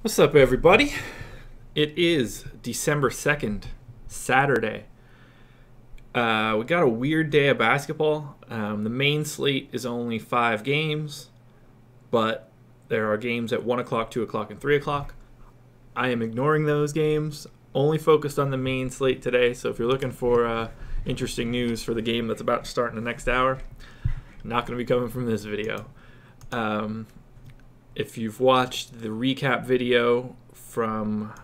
What's up, everybody? It is December 2nd, Saturday. Uh, we got a weird day of basketball. Um, the main slate is only five games, but there are games at 1 o'clock, 2 o'clock, and 3 o'clock. I am ignoring those games, only focused on the main slate today. So if you're looking for uh, interesting news for the game that's about to start in the next hour, not going to be coming from this video. Um, if you've watched the recap video from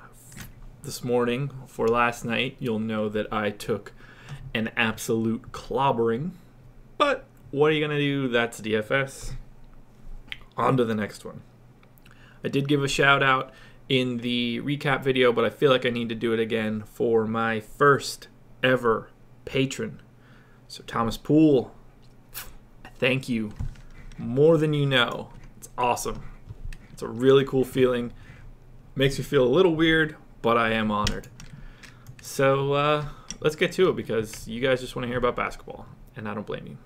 this morning for last night, you'll know that I took an absolute clobbering. But what are you going to do? That's DFS. On to the next one. I did give a shout out in the recap video, but I feel like I need to do it again for my first ever patron. So, Thomas Poole, thank you more than you know. It's awesome. It's a really cool feeling. Makes me feel a little weird, but I am honored. So uh, let's get to it because you guys just want to hear about basketball, and I don't blame you.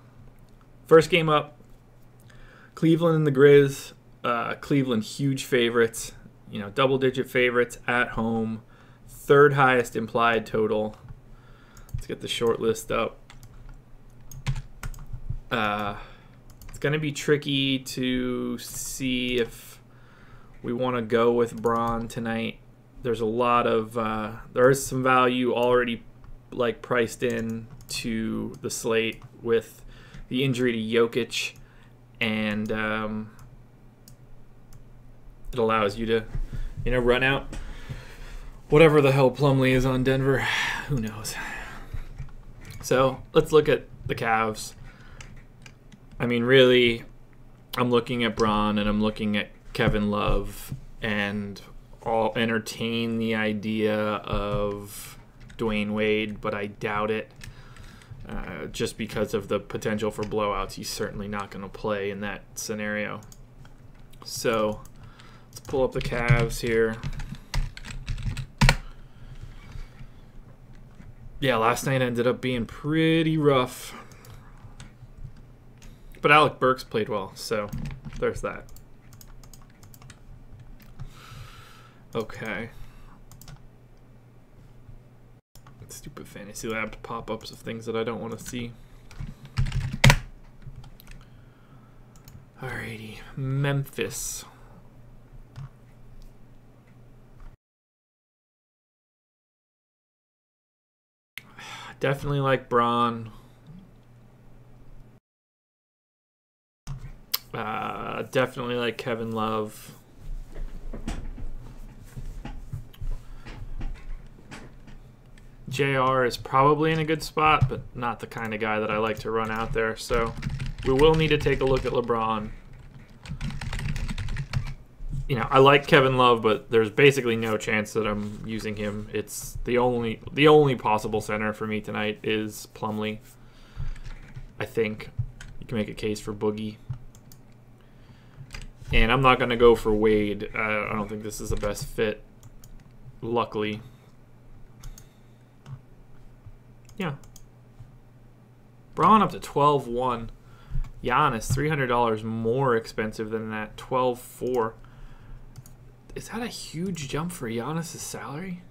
First game up Cleveland and the Grizz. Uh, Cleveland, huge favorites, you know, double digit favorites at home. Third highest implied total. Let's get the short list up. Uh, it's going to be tricky to see if we want to go with Bron tonight. There's a lot of uh, there is some value already like priced in to the slate with the injury to Jokic, and um, it allows you to you know run out whatever the hell Plumlee is on Denver. Who knows? So let's look at the Cavs. I mean, really, I'm looking at Bron and I'm looking at Kevin Love and all entertain the idea of Dwyane Wade, but I doubt it. Uh, just because of the potential for blowouts, he's certainly not going to play in that scenario. So let's pull up the Cavs here. Yeah, last night ended up being pretty rough. But Alec Burks played well, so there's that. Okay. Stupid fantasy lab pop-ups of things that I don't want to see. Alrighty, Memphis. Definitely like Bron. Uh, definitely like Kevin Love. JR is probably in a good spot, but not the kind of guy that I like to run out there. So we will need to take a look at LeBron. You know, I like Kevin Love, but there's basically no chance that I'm using him. It's the only the only possible center for me tonight is Plumlee. I think you can make a case for Boogie. And I'm not going to go for Wade. I don't think this is the best fit, luckily. Yeah. Bron up to 12-1. Giannis, $300 more expensive than that. 12-4. Is that a huge jump for Giannis' salary?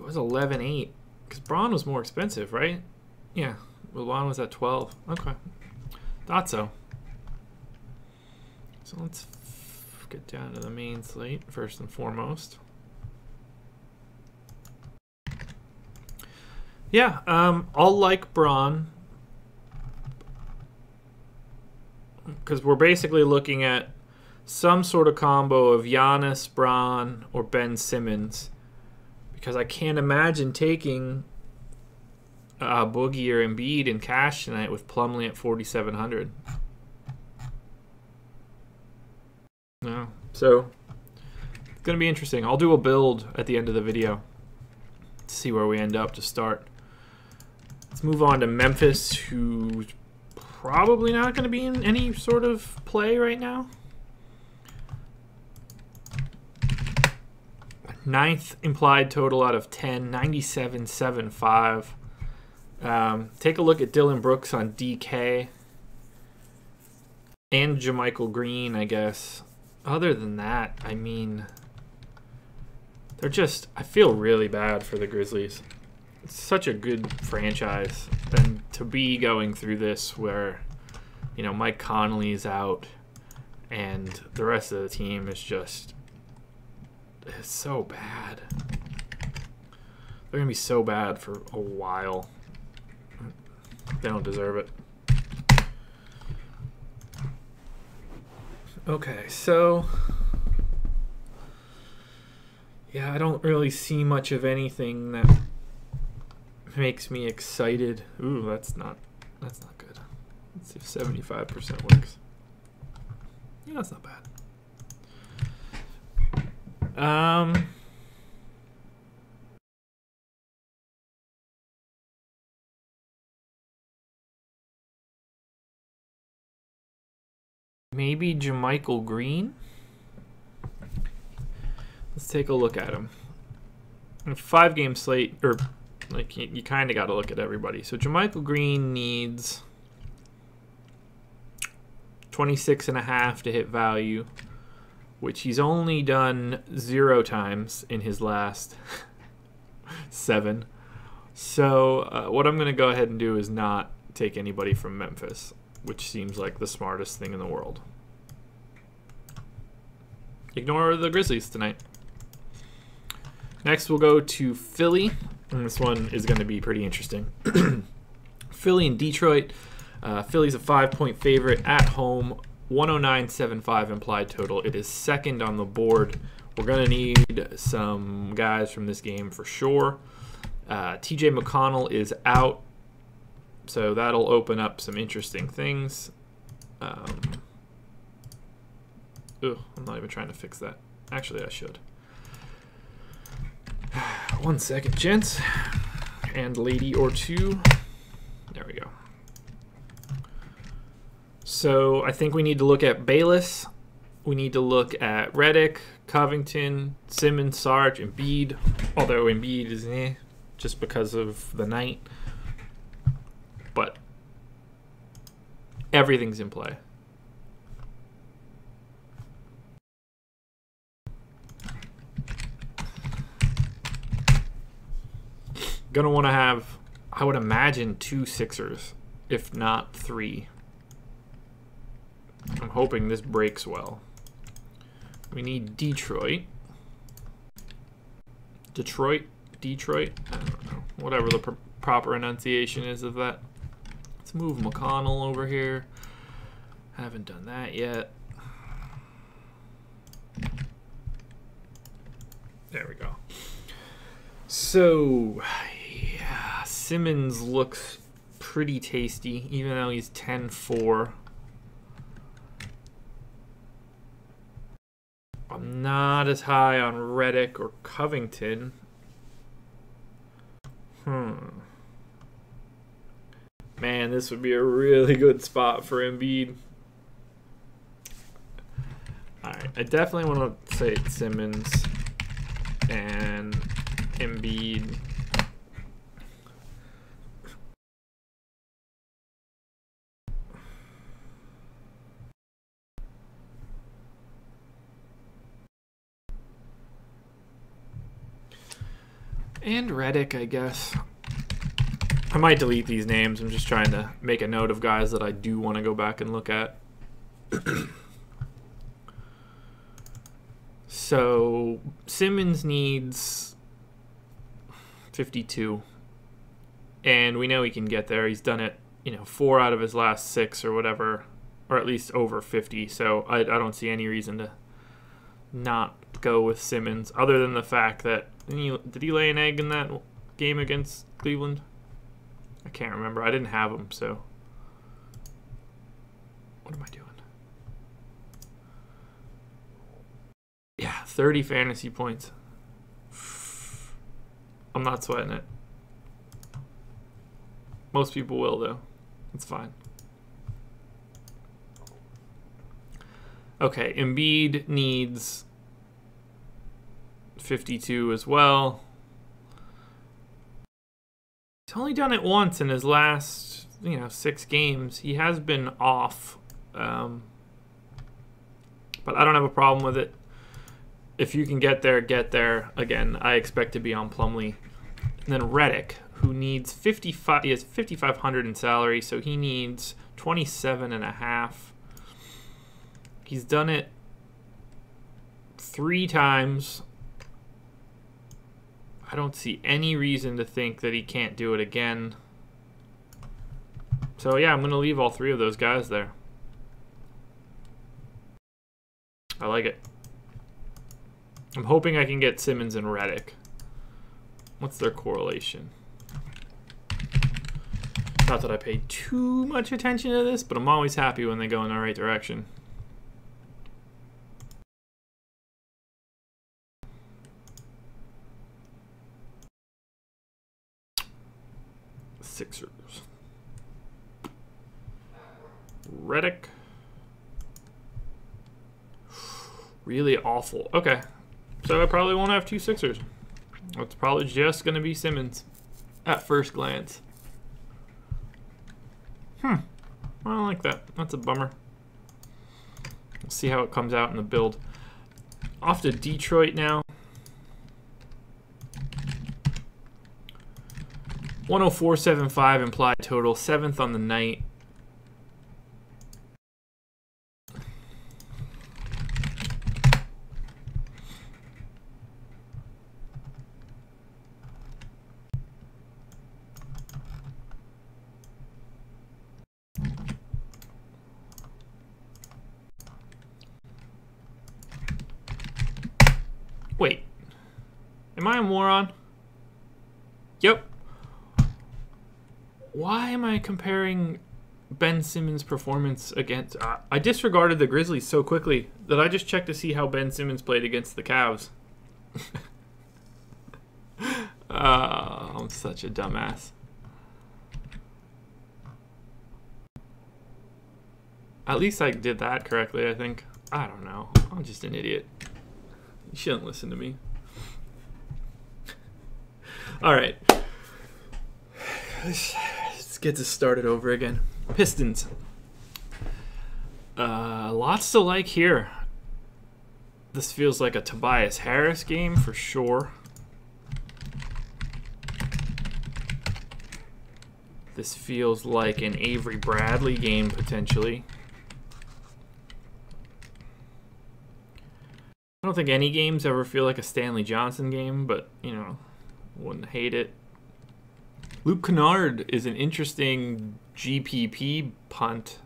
It was 11-8. Because Bron was more expensive, right? Yeah. Bron was at 12. Okay. Thought so. So let's get down to the main slate first and foremost. Yeah, um, I'll like Bron because we're basically looking at some sort of combo of Giannis, Bron, or Ben Simmons. Because I can't imagine taking uh, Boogie or Embiid in cash tonight with Plumlee at 4,700. No, so it's gonna be interesting. I'll do a build at the end of the video to see where we end up to start. Let's move on to Memphis, who's probably not going to be in any sort of play right now. Ninth implied total out of 10, 97.75. Um, take a look at Dillon Brooks on DK and JaMychal Green, I guess. other than that, I mean, they're just. I feel really bad for the Grizzlies. Such a good franchise, and to be going through this where, you know, Mike Conley's out, and the rest of the team is just. It's so bad. They're gonna be so bad for a while. They don't deserve it. Okay, so yeah, I don't really see much of anything that makes me excited. Ooh, that's not that's not good. Let's see if seventy-five percent works. Yeah, that's not bad. Um. Maybe JaMychal Green? Let's take a look at him. five game slate, or like you, you kind of got to look at everybody. So JaMychal Green needs 26 and a half to hit value, which he's only done zero times in his last seven. So uh, what I'm going to go ahead and do is not take anybody from Memphis which seems like the smartest thing in the world. Ignore the Grizzlies tonight. Next, we'll go to Philly. And this one is going to be pretty interesting. Philly and Detroit. Uh, Philly's a five point favorite at home, 109.75 implied total. It is second on the board. We're going to need some guys from this game for sure. Uh, TJ McConnell is out so that'll open up some interesting things. Um, ugh, I'm not even trying to fix that. Actually, I should. One second, gents. And lady or two. There we go. So I think we need to look at Bayless. We need to look at Redick, Covington, Simmons, Sarge, Embiid. Although Embiid is eh, just because of the night but everything's in play. Gonna want to have, I would imagine, two Sixers, if not three. I'm hoping this breaks well. We need Detroit. Detroit? Detroit? I don't know. Whatever the pr proper enunciation is of that. Let's move McConnell over here. Haven't done that yet. There we go. So, Simmons looks pretty tasty, even though he's 10-4. I'm not as high on Redick or Covington. Hmm. Man, this would be a really good spot for Embiid. Alright, I definitely want to say Simmons and Embiid. And Redick, I guess. I might delete these names. I'm just trying to make a note of guys that I do want to go back and look at. so Simmons needs 52. And we know he can get there. He's done it, you know, four out of his last six or whatever, or at least over 50. So I, I don't see any reason to not go with Simmons, other than the fact that he, did he lay an egg in that game against Cleveland? I can't remember. I didn't have him, so. What am I doing? Yeah, 30 fantasy points. I'm not sweating it. Most people will, though. It's fine. Okay, Embiid needs 52 as well. He's only done it once in his last, you know, six games. He has been off. Um, But I don't have a problem with it. If you can get there, get there. Again, I expect to be on Plumlee. And then Redick, who needs 55 he has 5500 in salary, so he needs 27 and a half. He's done it 3 times. I don't see any reason to think that he can't do it again. So yeah, I'm going to leave all three of those guys there. I like it. I'm hoping I can get Simmons and Redick. What's their correlation? Not that I pay too much attention to this, but I'm always happy when they go in the right direction. Sixers. Redick. Really awful. Okay. So I probably won't have two Sixers. It's probably just going to be Simmons at first glance. Hmm. I don't like that. That's a bummer. See how it comes out in the build. Off to Detroit now. 104.75 implied total. Seventh on the night. Wait. Am I a moron? Yep. Why am I comparing Ben Simmons' performance against... Uh, I disregarded the Grizzlies so quickly that I just checked to see how Ben Simmons played against the Cavs. uh, I'm such a dumbass. At least I did that correctly, I think. I don't know. I'm just an idiot. You shouldn't listen to me. All right. Let's, let's get this started over again. Pistons. Uh, lots to like here. This feels like a Tobias Harris game for sure. This feels like an Avery Bradley game potentially. I don't think any games ever feel like a Stanley Johnson game, but, you know, wouldn't hate it. Luke Kennard is an interesting GPP punt.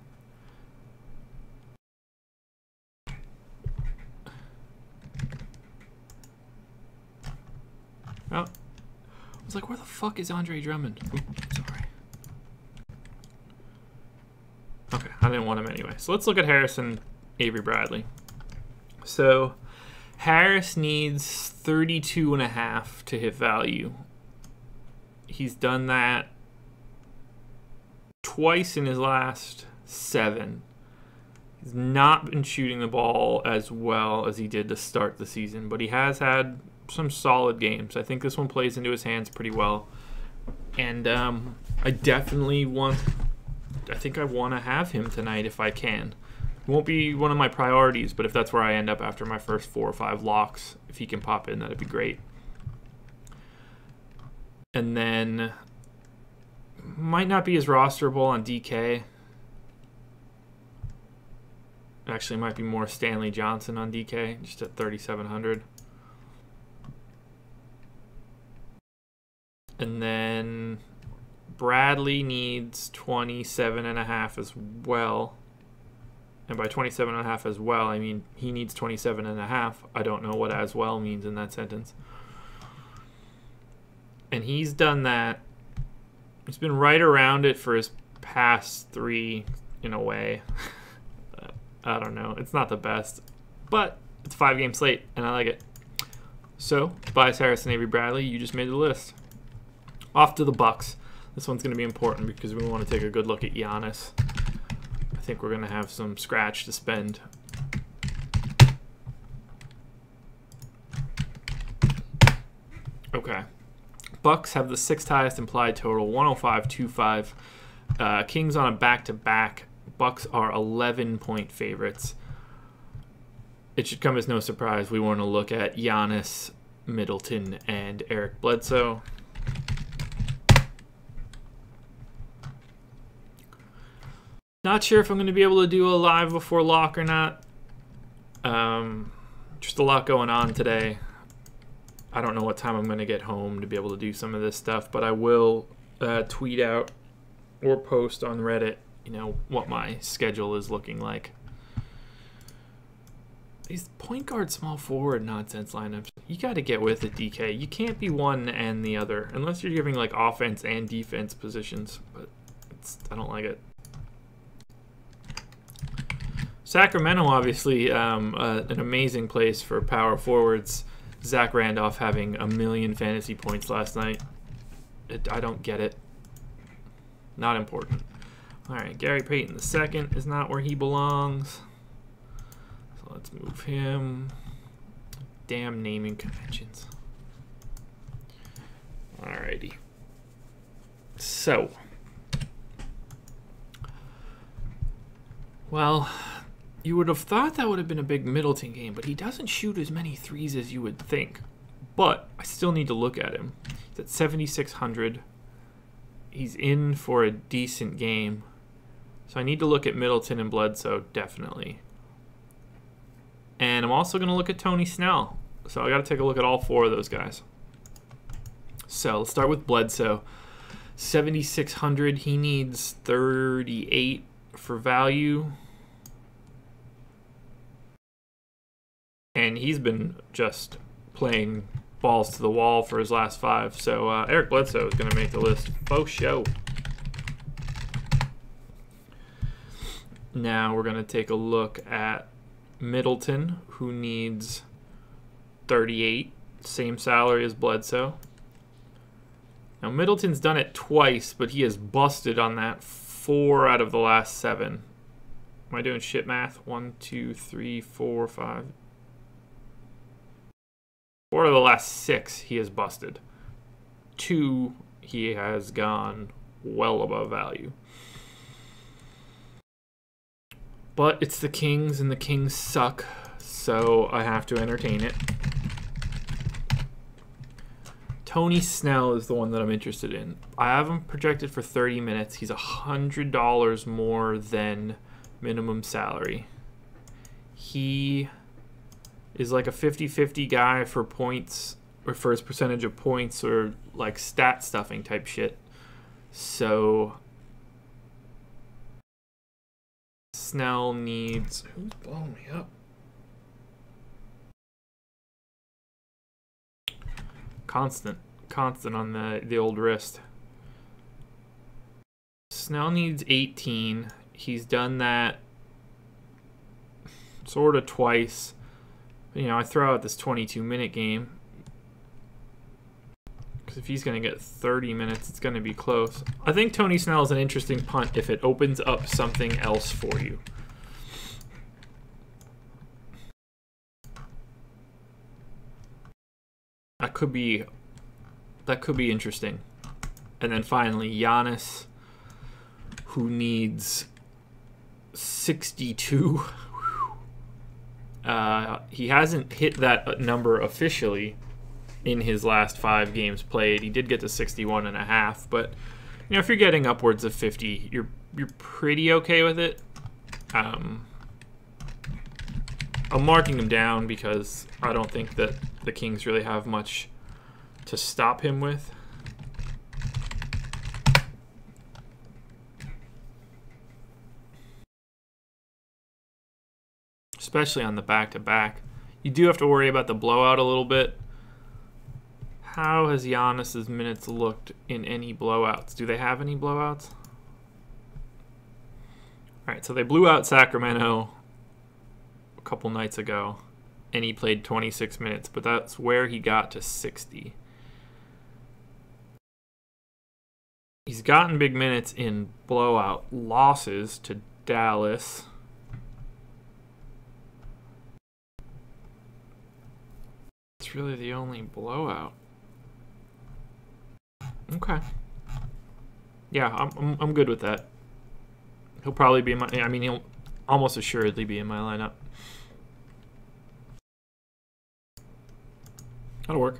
Oh. I was like, where the fuck is Andre Drummond? Sorry. Okay, I didn't want him anyway. So let's look at Harrison Avery Bradley. So Harris needs 32 and a half to hit value. He's done that twice in his last seven. He's not been shooting the ball as well as he did to start the season, but he has had some solid games. I think this one plays into his hands pretty well. And um, I definitely want, I think I want to have him tonight if I can won't be one of my priorities, but if that's where I end up after my first four or five locks, if he can pop in, that'd be great. And then might not be as rosterable on DK. Actually, might be more Stanley Johnson on DK, just at 3,700. And then Bradley needs 27 and a half as well and by 27 and a half as well, I mean he needs 27 and a half. I don't know what as well means in that sentence. And he's done that. He's been right around it for his past three, in a way. I don't know. It's not the best, but it's five game slate, and I like it. So, Tobias Harris and Avery Bradley, you just made the list. Off to the Bucks. This one's going to be important because we want to take a good look at Giannis think we're going to have some scratch to spend. Okay. Bucks have the sixth highest implied total, 105.25. Uh, Kings on a back-to-back. -back. Bucks are 11 point favorites. it should come as no surprise. We want to look at Giannis, Middleton, and Eric Bledsoe. Not sure if I'm going to be able to do a live before lock or not. Um, just a lot going on today. I don't know what time I'm going to get home to be able to do some of this stuff, but I will uh, tweet out or post on Reddit, you know, what my schedule is looking like. These point guard, small forward nonsense lineups, you got to get with it, DK. You can't be one and the other unless you're giving like offense and defense positions, but I don't like it. Sacramento, obviously, um, uh, an amazing place for power forwards. Zach Randolph having a million fantasy points last night. It, I don't get it. Not important. All right, Gary Payton the second is not where he belongs. So let's move him. Damn naming conventions. Alrighty. So. Well, you would have thought that would have been a big Middleton game, but he doesn't shoot as many threes as you would think. But I still need to look at him. He's at 7,600. He's in for a decent game. So I need to look at Middleton and Bledsoe, definitely. And I'm also going to look at Tony Snell. So I got to take a look at all four of those guys. So let's start with Bledsoe. 7,600. He needs 38 for value. And he's been just playing balls to the wall for his last five. So uh, Eric Bledsoe is going to make the list. Faux show. Now we're going to take a look at Middleton, who needs 38, same salary as Bledsoe. Now Middleton's done it twice, but he has busted on that four out of the last seven. Am I doing shit math? One, two, three, four, five, Four of the last six he has busted. Two he has gone well above value. But it's the Kings, and the Kings suck, so I have to entertain it. Tony Snell is the one that I'm interested in. I have him projected for 30 minutes. He's $100 more than minimum salary. He is like a 50-50 guy for points or for his percentage of points or like stat stuffing type shit. So Snell needs who's blowing me up? Constant. Constant on the, the old wrist. Snell needs 18. He's done that sort of twice you know, I throw out this 22 minute game. Because if he's going to get 30 minutes, it's going to be close. I think Tony Snell is an interesting punt if it opens up something else for you. That could be that could be interesting. And then finally, Giannis, who needs 62 uh, he hasn't hit that number officially in his last five games played. He did get to 61 and a half, but you know if you're getting upwards of 50, you're you're pretty okay with it. Um, I'm marking him down because I don't think that the Kings really have much to stop him with. Especially on the back to back. You do have to worry about the blowout a little bit. How has Giannis's minutes looked in any blowouts? Do they have any blowouts? All right, so they blew out Sacramento a couple nights ago, and he played 26 minutes, but that's where he got to 60. He's gotten big minutes in blowout losses to Dallas. It's really the only blowout. Okay. Yeah, I'm, I'm, I'm good with that. He'll probably be my, I mean, he'll almost assuredly be in my lineup. That'll work.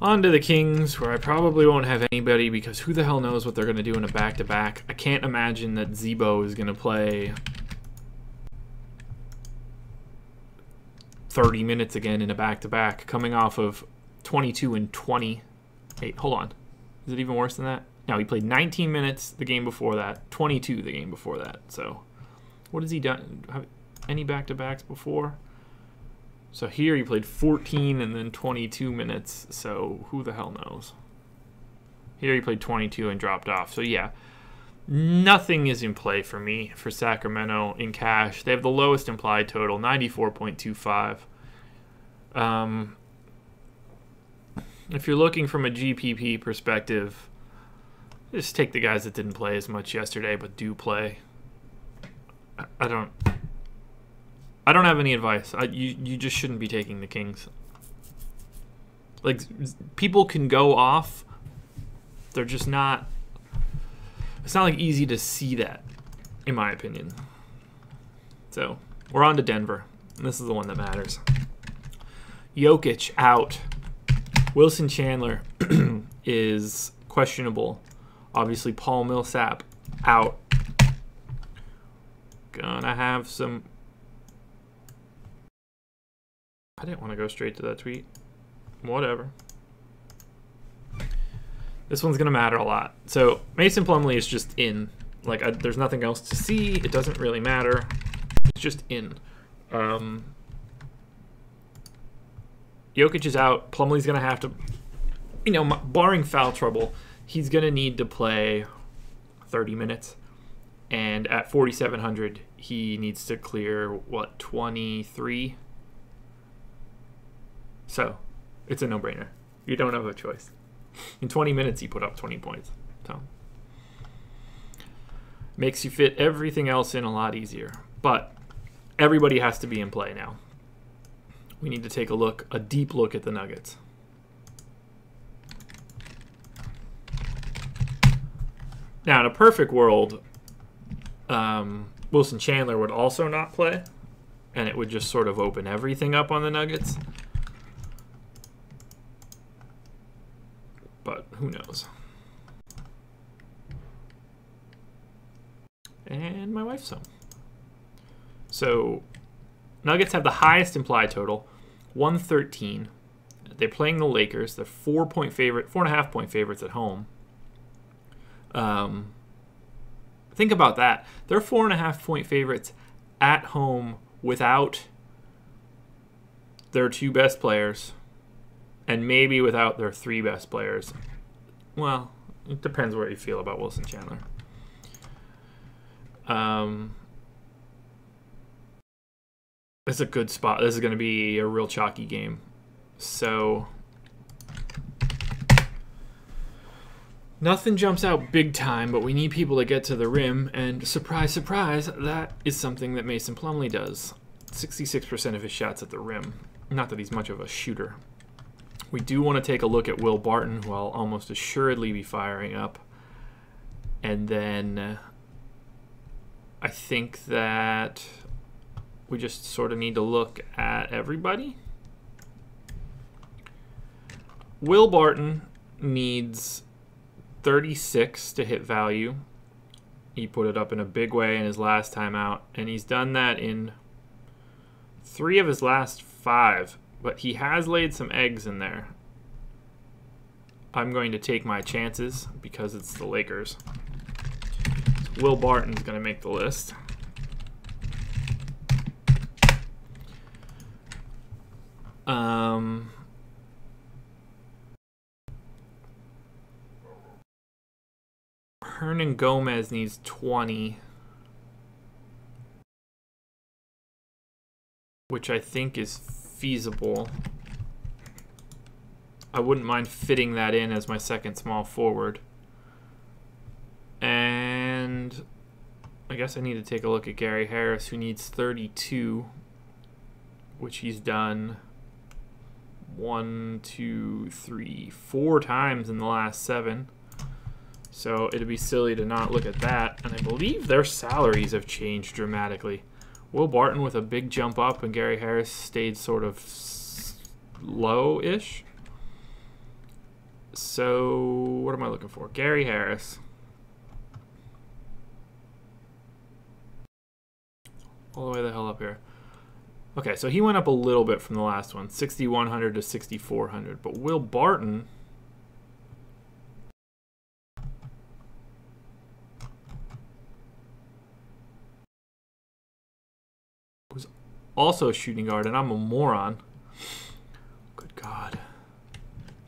On to the Kings, where I probably won't have anybody because who the hell knows what they're going to do in a back-to-back. -back. I can't imagine that Z-Bo is going to play 30 minutes again in a back-to-back, coming off of 22 and 20. Hey, hold on. Is it even worse than that? No, he played 19 minutes the game before that, 22 the game before that. So, what has he done? Have any back-to-backs before? So here he played 14 and then 22 minutes, so who the hell knows? Here he played 22 and dropped off. So yeah, nothing is in play for me for Sacramento in cash. They have the lowest implied total, 94.25. Um, if you're looking from a GPP perspective, just take the guys that didn't play as much yesterday but do play. I don't I don't have any advice. I, you you just shouldn't be taking the Kings. Like people can go off. They're just not. It's not like easy to see that, in my opinion. So we're on to Denver. This is the one that matters. Jokic out. Wilson Chandler is questionable. Obviously, Paul Millsap out. Gonna have some I didn't want to go straight to that tweet. Whatever. This one's going to matter a lot. So Mason Plumlee is just in. Like, I, there's nothing else to see. It doesn't really matter. It's just in. Um, Jokic is out. Plumlee's going to have to, you know, barring foul trouble, he's going to need to play 30 minutes. And at 4,700, he needs to clear, what, 23? So it's a no brainer. You don't have a choice. In 20 minutes, he put up 20 points. So makes you fit everything else in a lot easier. But everybody has to be in play now. We need to take a look, a deep look at the Nuggets. Now, in a perfect world, um, Wilson Chandler would also not play, and it would just sort of open everything up on the Nuggets. But who knows. And my wife's home. So, Nuggets have the highest implied total, 113. They're playing the Lakers. They're four point favorite, four and a half point favorites at home. Um, think about that. They're four and a half point favorites at home without their two best players and maybe without their three best players. Well, it depends what you feel about Wilson Chandler. Um, this is a good spot. This is going to be a real chalky game. So, nothing jumps out big time, but we need people to get to the rim. And surprise, surprise, that is something that Mason Plumlee does. 66% of his shots at the rim. Not that he's much of a shooter. We do want to take a look at Will Barton, who I'll almost assuredly be firing up. And then uh, I think that we just sort of need to look at everybody. Will Barton needs 36 to hit value. He put it up in a big way in his last time out, and he's done that in three of his last five. But he has laid some eggs in there. I'm going to take my chances because it's the Lakers. Will Barton's going to make the list. Um, Hernangomez needs 20. Which I think is feasible. I wouldn't mind fitting that in as my second small forward. And I guess I need to take a look at Gary Harris, who needs 32, which he's done one, two, three, four times in the last seven. So it'd be silly to not look at that. And I believe their salaries have changed dramatically. Will Barton with a big jump up, and Gary Harris stayed sort of low-ish. So what am I looking for? Gary Harris. All the way the hell up here. Okay, so he went up a little bit from the last one, 6,100 to 6,400. But Will Barton was also a shooting guard, and I'm a moron. Good God.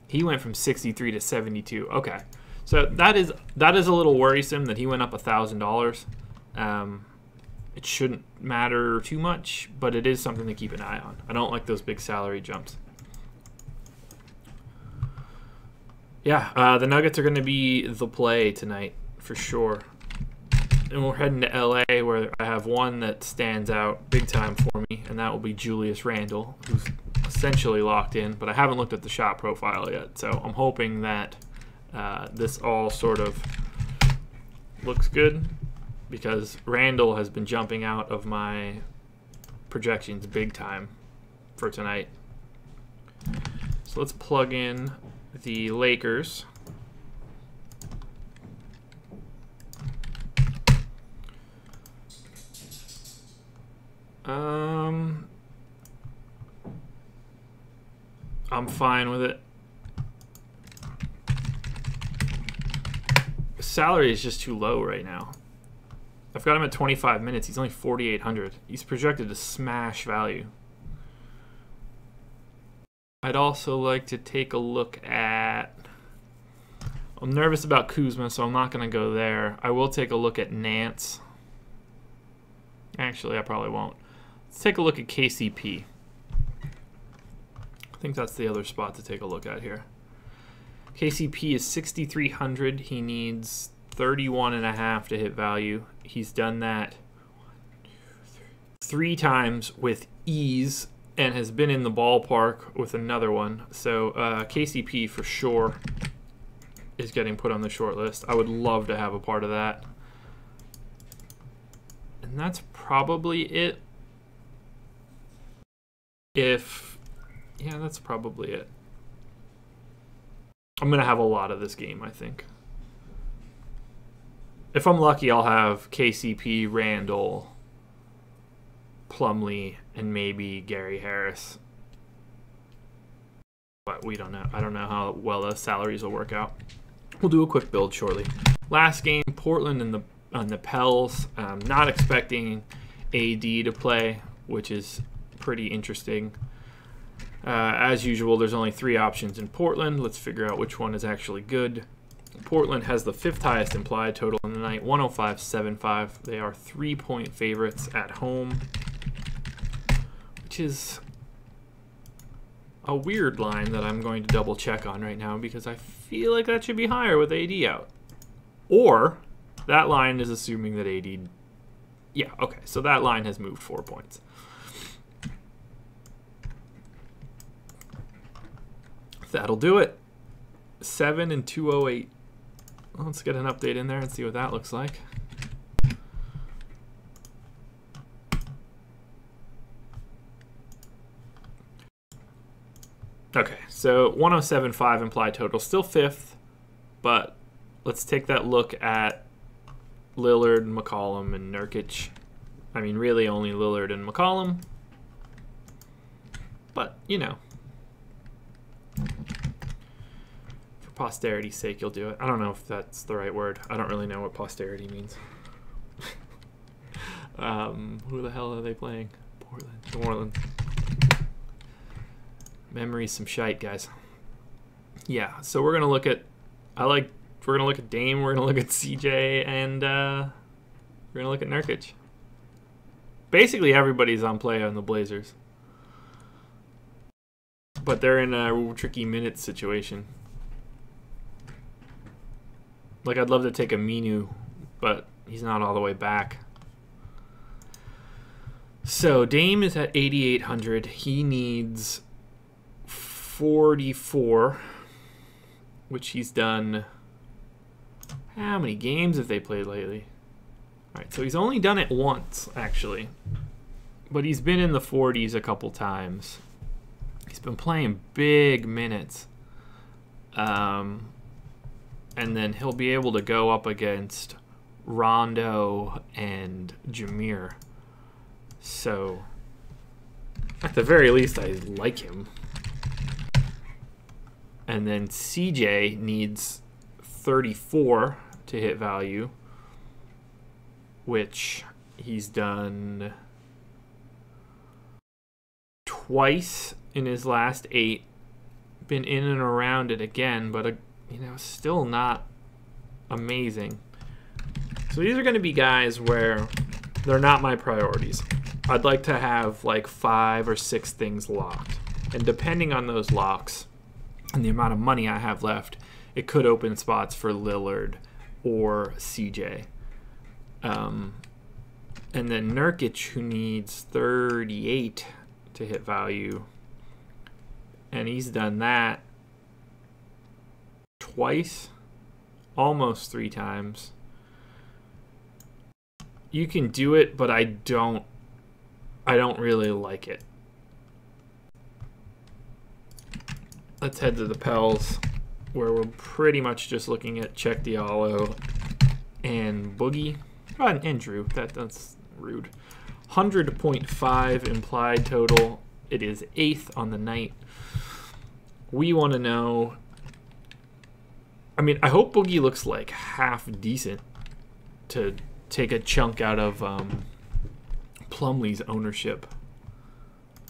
He went from 63 to 72. Okay, so that is that is a little worrisome that he went up a thousand dollars. Um, it shouldn't matter too much, but it is something to keep an eye on. I don't like those big salary jumps. Yeah, uh, the Nuggets are going to be the play tonight for sure. And we're heading to LA where I have one that stands out big time for me, and that will be Julius Randle, who's essentially locked in, but I haven't looked at the shot profile yet. So I'm hoping that uh, this all sort of looks good because Randle has been jumping out of my projections big time for tonight. So let's plug in the Lakers. Um, I'm fine with it. Salary is just too low right now. I've got him at 25 minutes. He's only 4,800. He's projected to smash value. I'd also like to take a look at... I'm nervous about Kuzma, so I'm not going to go there. I will take a look at Nance. Actually, I probably won't. Let's take a look at KCP. I think that's the other spot to take a look at here. KCP is 6,300. He needs 31 and a half to hit value. He's done that three times with ease and has been in the ballpark with another one. So uh, KCP for sure is getting put on the short list. I would love to have a part of that. And that's probably it. If, yeah, that's probably it. I'm going to have a lot of this game, I think if I'm lucky, I'll have KCP, Randle Plumlee and maybe Gary Harris. But we don't know. I don't know how well the salaries will work out. We'll do a quick build shortly. Last game, Portland and the on the Pels. Um, not expecting AD to play, which is pretty interesting. Uh, as usual, there's only three options in Portland. Let's figure out which one is actually good. Portland has the fifth highest implied total in the night, 105.75. They are three point favorites at home, which is a weird line that I'm going to double check on right now because I feel like that should be higher with AD out. Or that line is assuming that AD. Yeah, okay, so that line has moved four points. That'll do it. 7 and 208. Let's get an update in there and see what that looks like. Okay, so 107.5 implied total, still fifth, but let's take that look at Lillard, McCollum, and Nurkic. I mean, really only Lillard and McCollum, but you know posterity's sake, you'll do it. I don't know if that's the right word. I don't really know what posterity means. um, who the hell are they playing? Portland, New Orleans. Memories, some shite, guys. Yeah, so we're gonna look at. I like. We're gonna look at Dame. We're gonna look at CJ, and uh, we're gonna look at Nurkic. Basically, everybody's on play on the Blazers, but they're in a tricky minute situation. Like, I'd love to take a Minu, but he's not all the way back. So, Dame is at 8,800. He needs 44, which he's done. How many games have they played lately? All right, so he's only done it once, actually. But he's been in the 40s a couple times. Been playing big minutes. Um, and then he'll be able to go up against Rondo and Jameer. So, at the very least, I like him. And then CJ needs 34 to hit value, which he's done twice in his last eight. Been in and around it again, but a, uh, you know, still not amazing. So these are going to be guys where they're not my priorities. I'd like to have like five or six things locked. And depending on those locks and the amount of money I have left, it could open spots for Lillard or CJ. Um, and then Nurkic, who needs 38 to hit value. And he's done that twice, almost three times. You can do it, but I don't I don't really like it. Let's head to the Pels, where we're pretty much just looking at Cheick Diallo and Boogie. Oh, and, and Jrue. That, that's rude. 100.5 implied total. It is eighth on the night. We want to know. I mean, I hope Boogie looks like half decent to take a chunk out of um, Plumlee's ownership.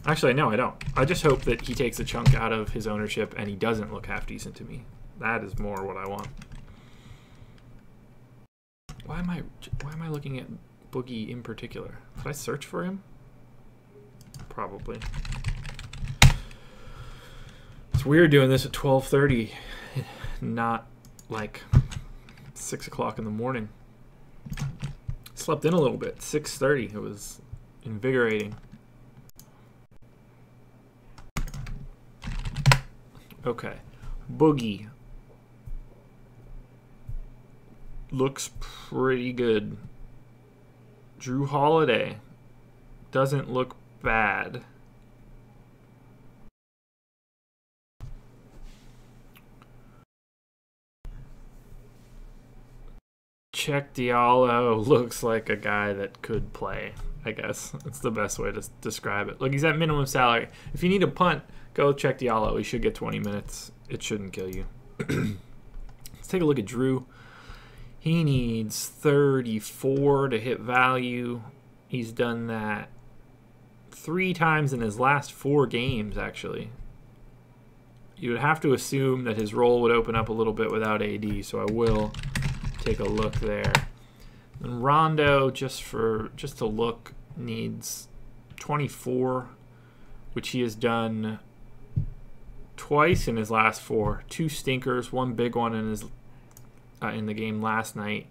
Actually, no, I don't. I just hope that he takes a chunk out of his ownership and he doesn't look half decent to me. That is more what I want. Why am I why am I looking at Boogie in particular? Did I search for him? Probably. It's weird doing this at 12:30, not like six o'clock in the morning. Slept in a little bit. 6:30. It was invigorating. Okay, Boogie looks pretty good. Jrue Holiday doesn't look bad. Cheick Diallo looks like a guy that could play. I guess that's the best way to describe it. Look, he's at minimum salary. If you need a punt, go check Diallo. He should get 20 minutes. It shouldn't kill you. Let's take a look at Jrue. He needs 34 to hit value. He's done that three times in his last four games, actually. You would have to assume that his role would open up a little bit without AD, so I will take a look there. And Rondo, just for just to look, needs 24, which he has done twice in his last four. Two stinkers, one big one in his uh, in the game last night.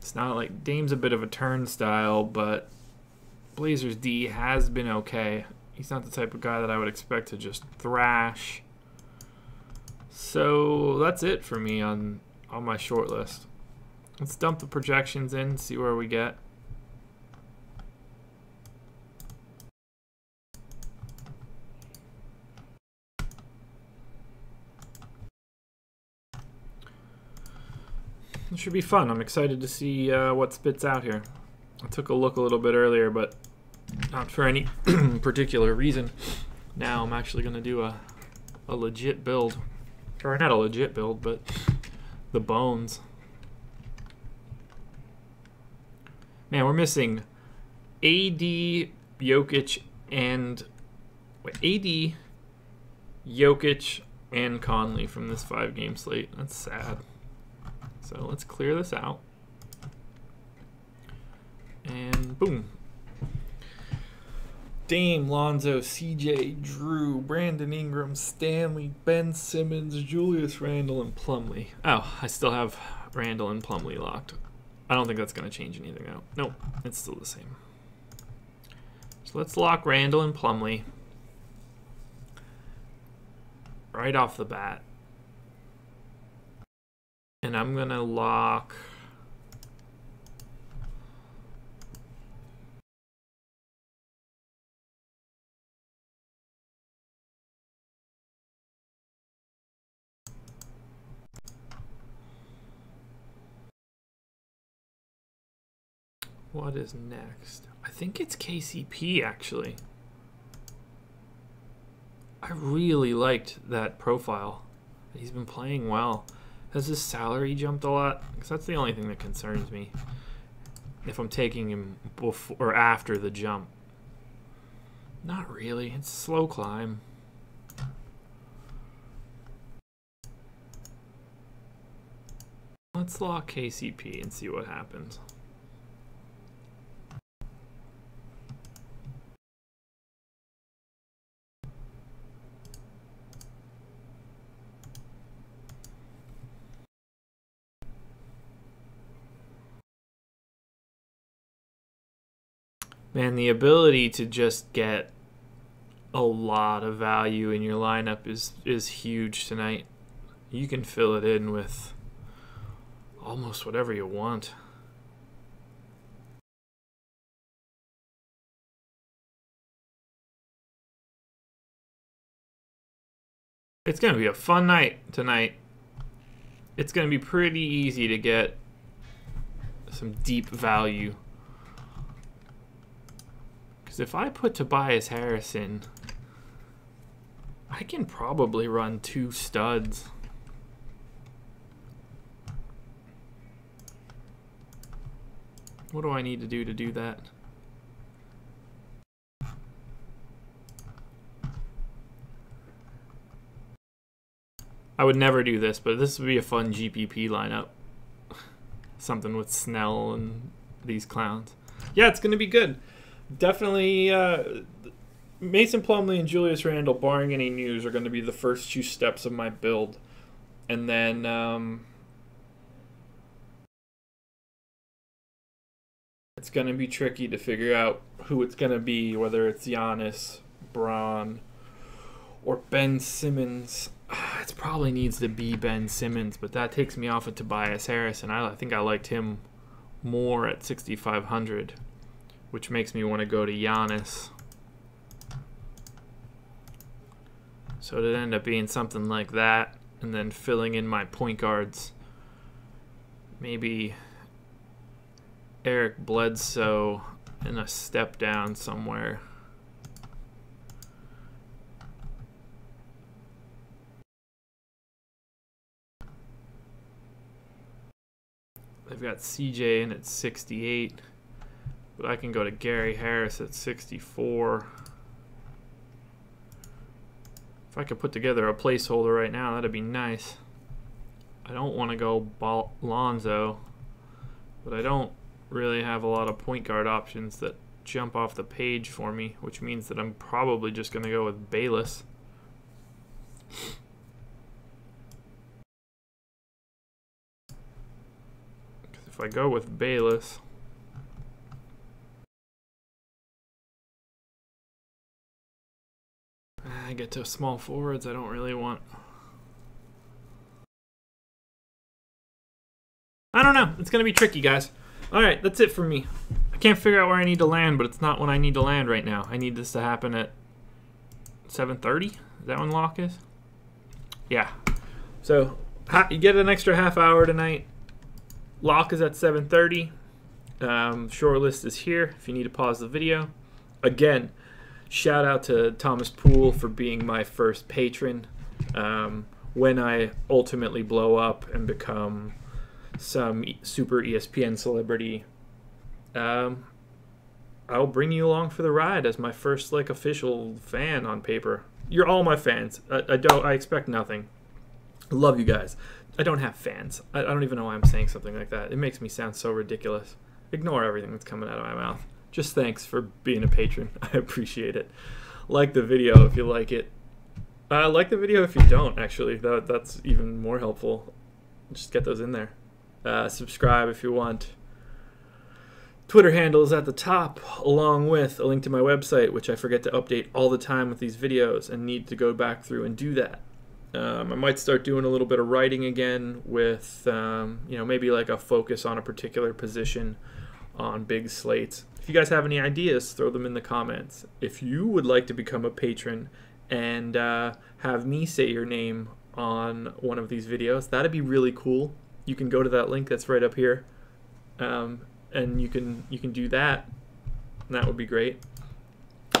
It's not like Dame's a bit of a turnstile, but Blazers D has been okay. He's not the type of guy that I would expect to just thrash. So that's it for me on on my short list. Let's dump the projections in, see where we get. It should be fun. I'm excited to see uh, what spits out here. I took a look a little bit earlier, but not for any particular reason. Now I'm actually going to do a, a legit build. Or not a legit build, but the bones. Man, we're missing AD, Jokic, and... Wait, AD, Jokic, and Conley from this five-game slate. That's sad. So let's clear this out. And boom. Dame, Lonzo, CJ, Jrue, Brandon Ingram, Stanley, Ben Simmons, Julius Randle, and Plumlee. Oh, I still have Randle and Plumlee locked. I don't think that's going to change anything out. Nope, it's still the same. So let's lock Randle and Plumlee right off the bat. And I'm going to lock... What is next? I think it's KCP, actually. I really liked that profile. He's been playing well. Has his salary jumped a lot? Because that's the only thing that concerns me. If I'm taking him before or after the jump. Not really. It's a slow climb. Let's lock KCP and see what happens. Man, the ability to just get a lot of value in your lineup is is huge tonight. You can fill it in with almost whatever you want. It's going to be a fun night tonight. It's going to be pretty easy to get some deep value. Because if I put Tobias Harris in, I can probably run two studs. What do I need to do to do that? I would never do this, but this would be a fun GPP lineup. Something with Snell and these clowns. Yeah, it's going to be good. Definitely, uh, Mason Plumlee and Julius Randle, barring any news, are going to be the first two steps of my build. And then um, it's going to be tricky to figure out who it's going to be, whether it's Giannis, Bron, or Ben Simmons. It probably needs to be Ben Simmons, but that takes me off of Tobias Harris, and I, I think I liked him more at 6,500, which makes me want to go to Giannis. So it'd end up being something like that, and then filling in my point guards. Maybe Eric Bledsoe in a step down somewhere. They've got CJ in at 68, but I can go to Gary Harris at 64. If I could put together a placeholder right now, that'd be nice. I don't want to go Lonzo, but I don't really have a lot of point guard options that jump off the page for me, which means that I'm probably just going to go with Bayless. If I go with Bayless, I get to small forwards I don't really want. I don't know. It's going to be tricky, guys. All right, that's it for me. I can't figure out where I need to land, but it's not when I need to land right now. I need this to happen at 7.30. Is that when lock is? Yeah. So you get an extra half hour tonight. Lock is at 7.30. Um, short list is here if you need to pause the video. Again, shout out to Thomas Poole for being my first patron. Um, when I ultimately blow up and become some super ESPN celebrity, um, I'll bring you along for the ride as my first like official fan on paper. You're all my fans. I, I don't. I expect nothing. Love you guys. I don't have fans. I, I don't even know why I'm saying something like that. It makes me sound so ridiculous. Ignore everything that's coming out of my mouth. Just thanks for being a patron. I appreciate it. Like the video if you like it. Uh, like the video if you don't, actually. That, that's even more helpful. Just get those in there. Uh, subscribe if you want. Twitter handle is at the top, along with a link to my website, which I forget to update all the time with these videos and need to go back through and do that. Um, I might start doing a little bit of writing again with, um, you know, maybe like a focus on a particular position on big slates. If you guys have any ideas, throw them in the comments. If you would like to become a patron and uh, have me say your name on one of these videos, that'd be really cool. You can go to that link that's right up here. Um, and you can you can do that. That would be great.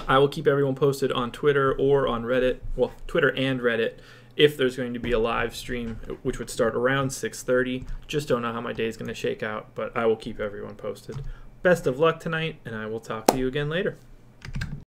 I will keep everyone posted on Twitter or on Reddit. Well, Twitter and Reddit if there's going to be a live stream which would start around 6:30. Just don't know how my day is going to shake out, but I will keep everyone posted. Best of luck tonight and I will talk to you again later.